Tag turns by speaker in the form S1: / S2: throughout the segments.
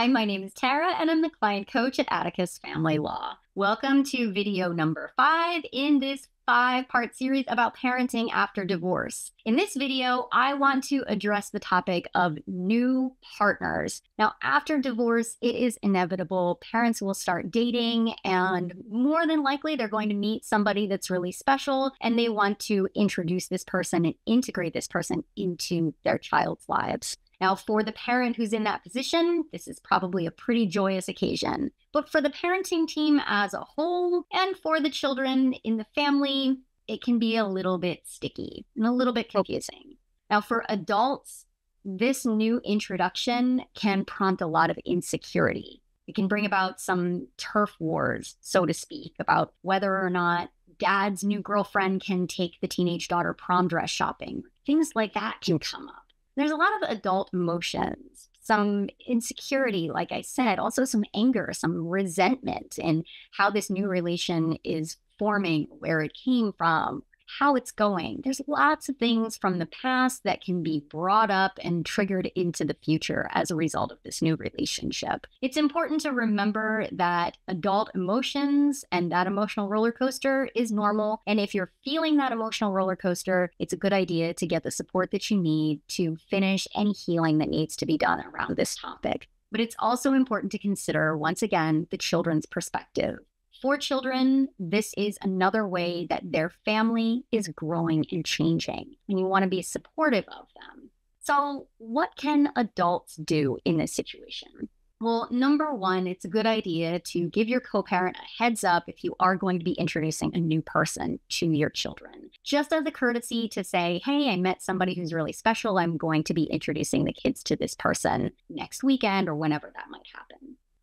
S1: Hi, my name is Tara, and I'm the client coach at Atticus Family Law. Welcome to video number five in this five part series about parenting after divorce. In this video, I want to address the topic of new partners. Now, after divorce, it is inevitable. Parents will start dating, and more than likely, they're going to meet somebody that's really special, and they want to introduce this person and integrate this person into their child's lives. Now, for the parent who's in that position, this is probably a pretty joyous occasion. But for the parenting team as a whole, and for the children in the family, it can be a little bit sticky and a little bit oh. confusing. Now, for adults, this new introduction can prompt a lot of insecurity. It can bring about some turf wars, so to speak, about whether or not dad's new girlfriend can take the teenage daughter prom dress shopping. Things like that can come up. There's a lot of adult emotions, some insecurity, mm-hmm. like I said, also some anger, some resentment in how this new relation is forming, where it came from, how it's going. There's lots of things from the past that can be brought up and triggered into the future as a result of this new relationship. It's important to remember that adult emotions and that emotional roller coaster is normal. And if you're feeling that emotional roller coaster, it's a good idea to get the support that you need to finish any healing that needs to be done around this topic. But it's also important to consider, once again, the children's perspective for children, this is another way that their family is growing and changing, and you want to be supportive of them. So, what can adults do in this situation? Well, number one, it's a good idea to give your co parent a heads up if you are going to be introducing a new person to your children. Just as a courtesy to say, hey, I met somebody who's really special. I'm going to be introducing the kids to this person next weekend or whenever that might happen.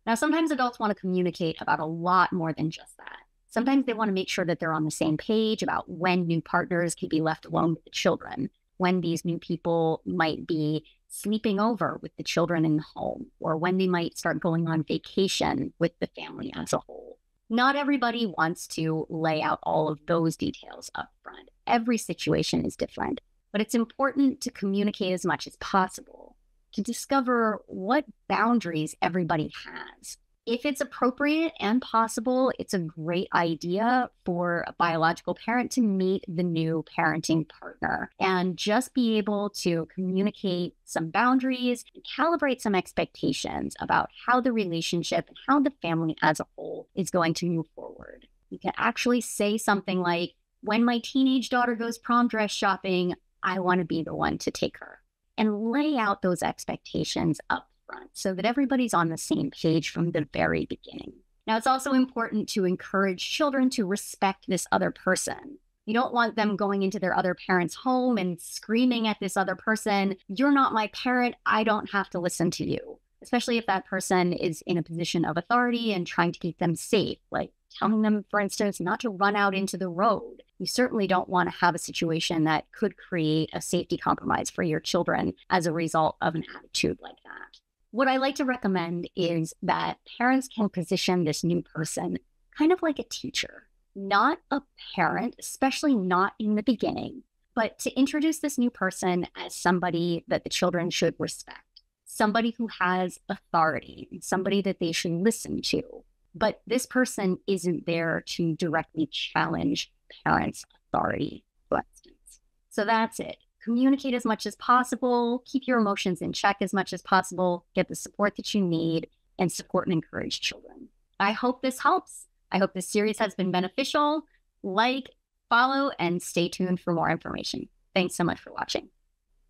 S1: Now, sometimes adults want to communicate about a lot more than just that. Sometimes they want to make sure that they're on the same page about when new partners can be left alone with the children, when these new people might be sleeping over with the children in the home, or when they might start going on vacation with the family as a whole. Not everybody wants to lay out all of those details up front. Every situation is different, but it's important to communicate as much as possible to discover what boundaries everybody has. If it's appropriate and possible, it's a great idea for a biological parent to meet the new parenting partner and just be able to communicate some boundaries and calibrate some expectations about how the relationship and how the family as a whole is going to move forward. You can actually say something like, When my teenage daughter goes prom dress shopping, I want to be the one to take her and lay out those expectations up front so that everybody's on the same page from the very beginning. Now, it's also important to encourage children to respect this other person. You don't want them going into their other parent's home and screaming at this other person, You're not my parent. I don't have to listen to you. Especially if that person is in a position of authority and trying to keep them safe, like telling them, for instance, not to run out into the road you certainly don't want to have a situation that could create a safety compromise for your children as a result of an attitude like that. What I like to recommend is that parents can position this new person kind of like a teacher, not a parent, especially not in the beginning, but to introduce this new person as somebody that the children should respect, somebody who has authority, somebody that they should listen to. But this person isn't there to directly challenge parents' authority, for instance. So that's it. Communicate as much as possible, keep your emotions in check as much as possible, get the support that you need, and support and encourage children. I hope this helps. I hope this series has been beneficial. Like, follow, and stay tuned for more information. Thanks so much for watching.